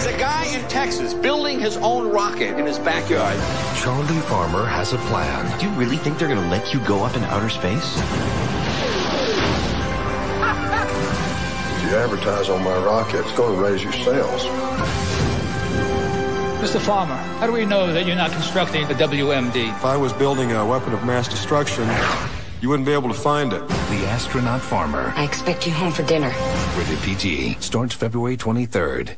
There's a guy in Texas building his own rocket in his backyard. Charlie Farmer has a plan. Do you really think they're going to let you go up in outer space? If you advertise on my rocket, it's going to raise your sales. Mr. Farmer, how do we know that you're not constructing a WMD? If I was building a weapon of mass destruction, you wouldn't be able to find it. The Astronaut Farmer. I expect you home for dinner. Rated PG. Starts February 23rd.